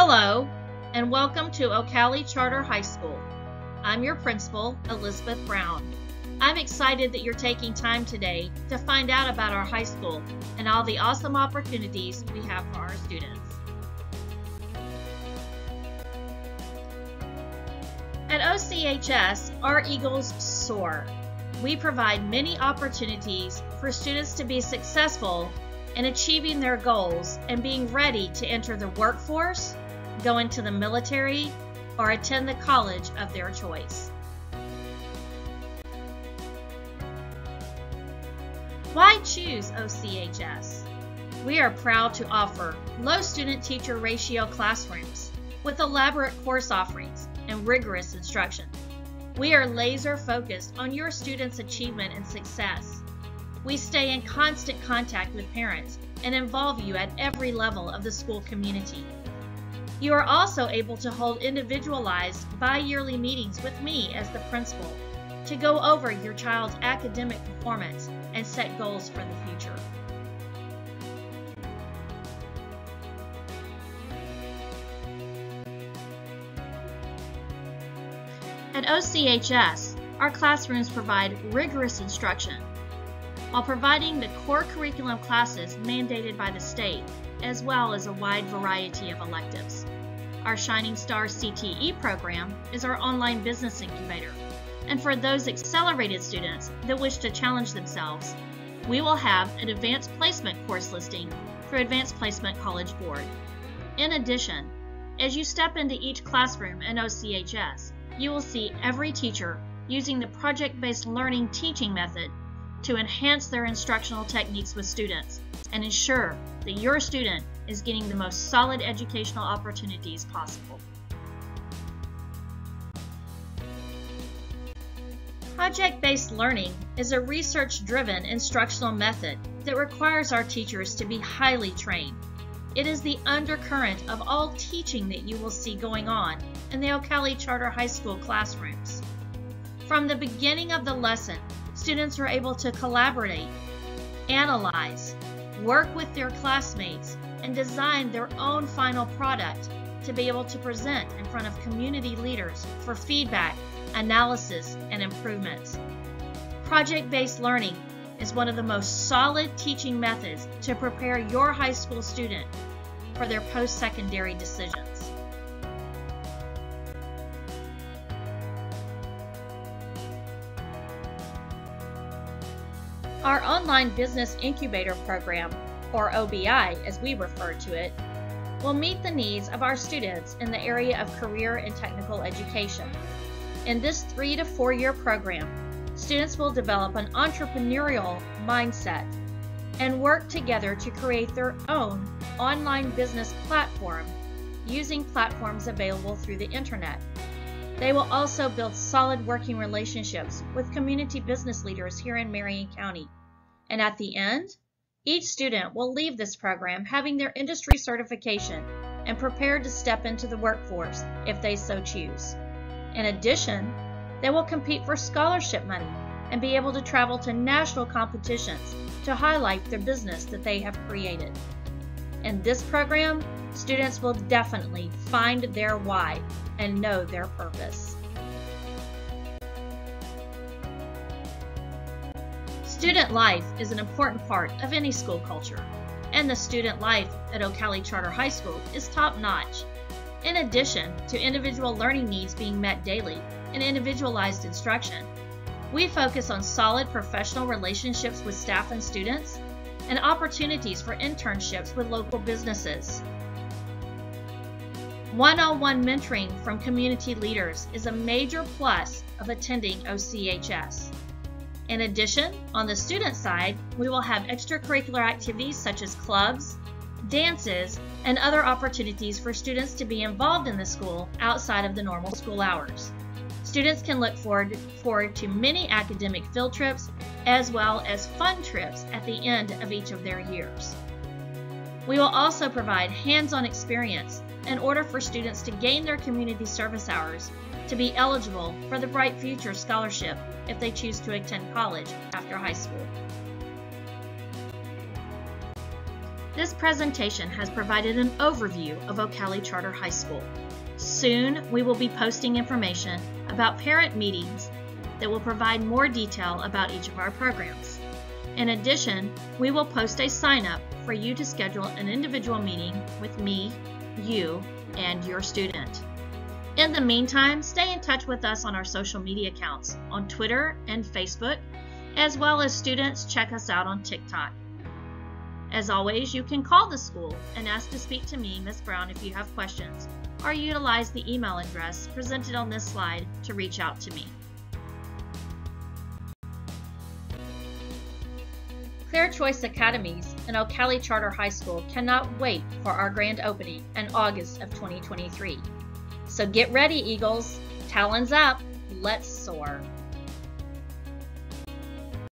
Hello, and welcome to Ocali Charter High School. I'm your principal, Elizabeth Brown. I'm excited that you're taking time today to find out about our high school and all the awesome opportunities we have for our students. At OCHS, our Eagles soar. We provide many opportunities for students to be successful in achieving their goals and being ready to enter the workforce, go into the military, or attend the college of their choice. Why choose OCHS? We are proud to offer low student teacher ratio classrooms with elaborate course offerings and rigorous instruction. We are laser focused on your students' achievement and success. We stay in constant contact with parents and involve you at every level of the school community. You are also able to hold individualized bi-yearly meetings with me as the principal to go over your child's academic performance and set goals for the future. At OCHS, our classrooms provide rigorous instruction while providing the core curriculum classes mandated by the state, as well as a wide variety of electives. Our Shining Star CTE program is our online business incubator, and for those accelerated students that wish to challenge themselves, we will have an advanced placement course listing for Advanced Placement College Board. In addition, as you step into each classroom in OCHS, you will see every teacher using the project-based learning teaching method to enhance their instructional techniques with students and ensure that your student is getting the most solid educational opportunities possible. Project-based learning is a research-driven instructional method that requires our teachers to be highly trained. It is the undercurrent of all teaching that you will see going on in the Ocali Charter High School classrooms. From the beginning of the lesson, students are able to collaborate, analyze, work with their classmates, and design their own final product to be able to present in front of community leaders for feedback, analysis, and improvements. Project-based learning is one of the most solid teaching methods to prepare your high school student for their post-secondary decisions. Our online business incubator program, or OBI as we refer to it, will meet the needs of our students in the area of career and technical education. In this three to four year program, students will develop an entrepreneurial mindset and work together to create their own online business platform using platforms available through the internet. They will also build solid working relationships with community business leaders here in Marion County. And at the end, each student will leave this program having their industry certification and prepared to step into the workforce if they so choose. In addition, they will compete for scholarship money and be able to travel to national competitions to highlight the business that they have created. In this program, students will definitely find their why and know their purpose. Student life is an important part of any school culture, and the student life at Ocali Charter High School is top notch. In addition to individual learning needs being met daily and individualized instruction, we focus on solid professional relationships with staff and students and opportunities for internships with local businesses. One-on-one mentoring from community leaders is a major plus of attending OCHS. In addition, on the student side, we will have extracurricular activities such as clubs, dances, and other opportunities for students to be involved in the school outside of the normal school hours. Students can look forward, forward to many academic field trips as well as fun trips at the end of each of their years. We will also provide hands-on experience in order for students to gain their community service hours to be eligible for the Bright Future Scholarship if they choose to attend college after high school. This presentation has provided an overview of Ocali Charter High School. Soon, we will be posting information about parent meetings that will provide more detail about each of our programs. In addition, we will post a sign up for you to schedule an individual meeting with me, you, and your student. In the meantime, stay in touch with us on our social media accounts on Twitter and Facebook, as well as students check us out on TikTok. As always, you can call the school and ask to speak to me, Ms. Brown, if you have questions, or utilize the email address presented on this slide to reach out to me. Clear Choice Academies and Ocali Charter High School cannot wait for our grand opening in August of 2023. So get ready, Eagles. Talons up. Let's soar.